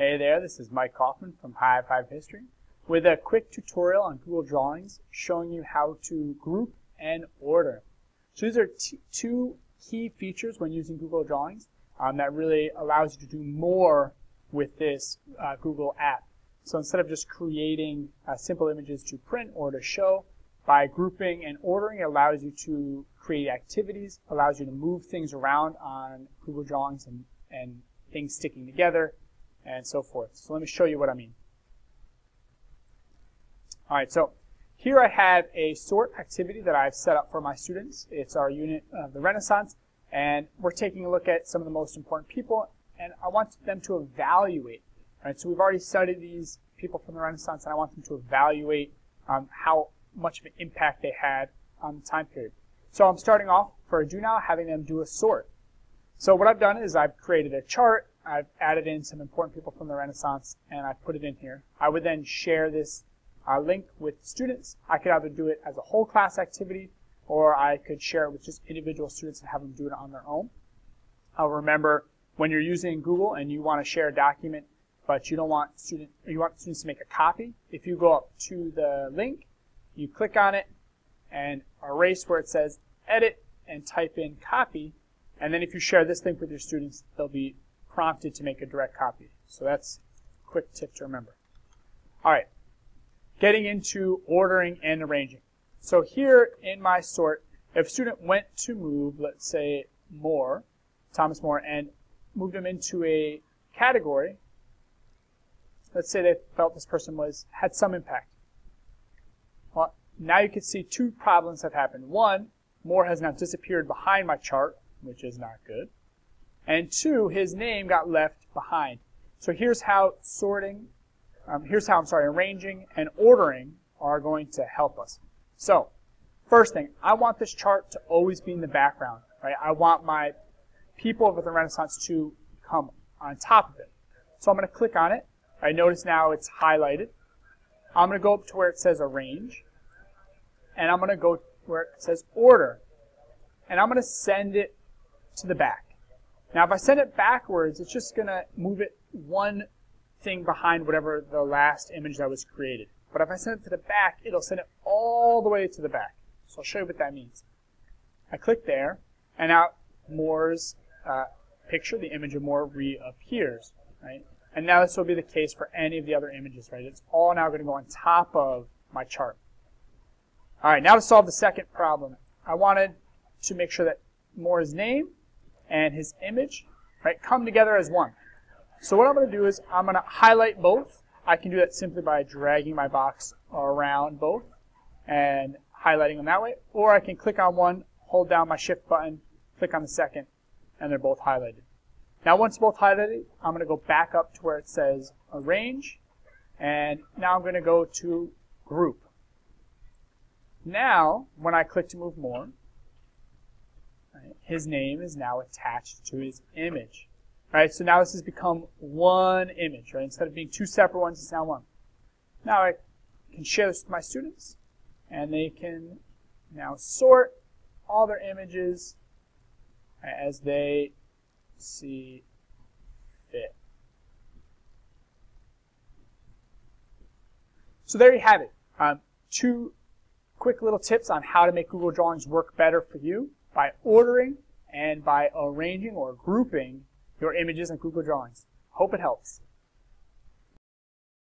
Hey there, this is Mike Kaufman from High Five History with a quick tutorial on Google Drawings showing you how to group and order. So these are two key features when using Google Drawings um, that really allows you to do more with this uh, Google app. So instead of just creating uh, simple images to print or to show, by grouping and ordering, it allows you to create activities, allows you to move things around on Google Drawings and, and things sticking together, and so forth. So let me show you what I mean. All right, so here I have a sort activity that I've set up for my students. It's our unit of the Renaissance, and we're taking a look at some of the most important people, and I want them to evaluate. Right, so we've already studied these people from the Renaissance, and I want them to evaluate um, how much of an impact they had on the time period. So I'm starting off for a do now, having them do a sort. So what I've done is I've created a chart I've added in some important people from the Renaissance and I put it in here. I would then share this uh, link with students. I could either do it as a whole class activity or I could share it with just individual students and have them do it on their own. I'll remember when you're using Google and you want to share a document but you don't want student you want students to make a copy, if you go up to the link, you click on it and erase where it says edit and type in copy and then if you share this link with your students, they'll be prompted to make a direct copy. So that's a quick tip to remember. All right, getting into ordering and arranging. So here in my sort, if a student went to move, let's say More, Thomas More, and moved him into a category, let's say they felt this person was had some impact. Well, now you can see two problems have happened. One, More has now disappeared behind my chart, which is not good. And two, his name got left behind. So here's how sorting, um, here's how, I'm sorry, arranging and ordering are going to help us. So, first thing, I want this chart to always be in the background, right? I want my people of the Renaissance to come on top of it. So I'm going to click on it. I notice now it's highlighted. I'm going to go up to where it says arrange. And I'm going to go where it says order. And I'm going to send it to the back. Now if I send it backwards, it's just going to move it one thing behind whatever the last image that was created. But if I send it to the back, it'll send it all the way to the back. So I'll show you what that means. I click there, and now More's uh, picture, the image of More, reappears. Right? And now this will be the case for any of the other images. Right? It's all now going to go on top of my chart. All right, now to solve the second problem. I wanted to make sure that More's name and his image, right, come together as one. So what I'm going to do is I'm going to highlight both. I can do that simply by dragging my box around both and highlighting them that way. Or I can click on one, hold down my shift button, click on the second, and they're both highlighted. Now once both highlighted, I'm going to go back up to where it says arrange, and now I'm going to go to group. Now, when I click to move More? His name is now attached to his image. Right? So now this has become one image. Right? Instead of being two separate ones, it's now one. Now I can share this with my students, and they can now sort all their images as they see fit. So there you have it. Um, two quick little tips on how to make Google Drawings work better for you by ordering and by arranging or grouping your images in Google Drawings. Hope it helps.